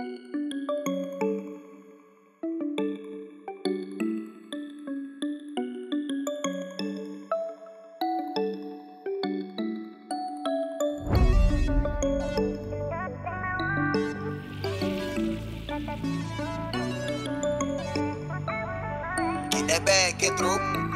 Get that bag, get through.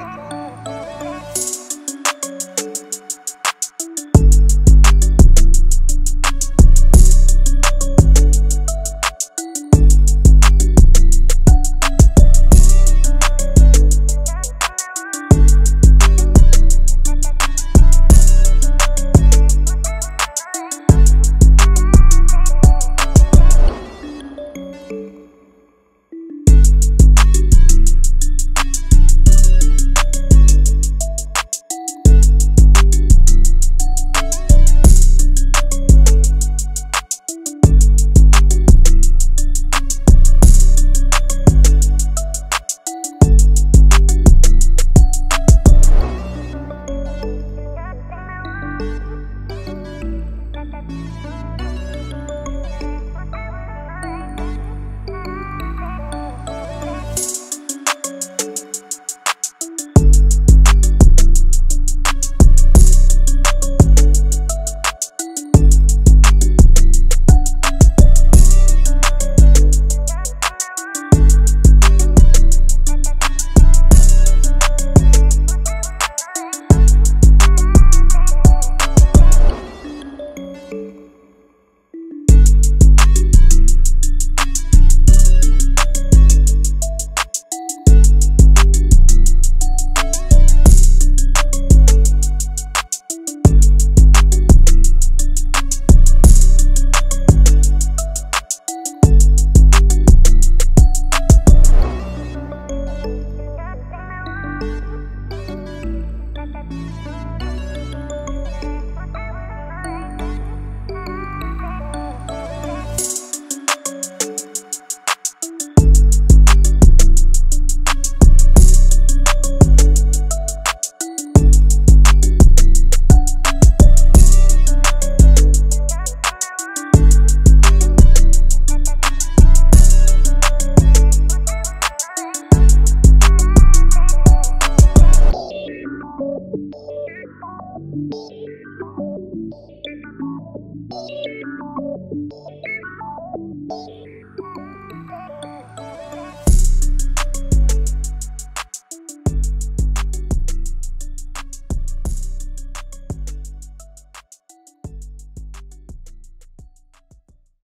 you